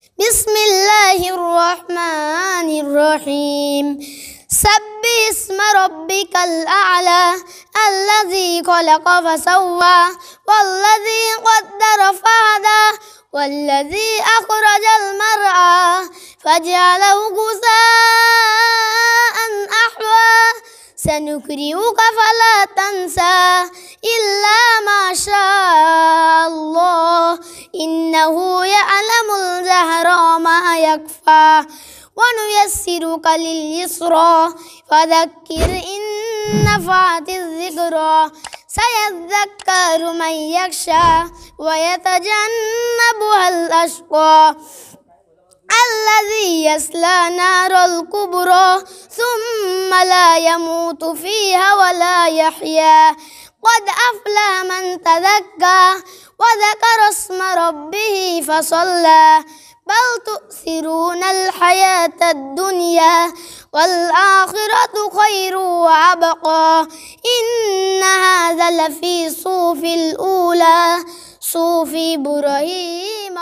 بسم الله الرحمن الرحيم. سبح اسم ربك الأعلى الذي خلق فسوى والذي قدر فهدى والذي أخرج المرعى فجعله غثاء أحوى. سنكرئك فلا تنسى. يعلم الجهر وما يكفى ونيسرك لليسرى فذكر إن نفعت الذكرى سيذكر من يخشى ويتجنبها الأشقى الذي يصلى نار الكبرى ثم لا يموت فيها ولا يحيا قد أفلح من تذكى وذكر اسم ربه فصلى بل تؤثرون الحياة الدنيا والآخرة خير وأبقى. إن هذا لفي صوف الأولى صوف إبراهيم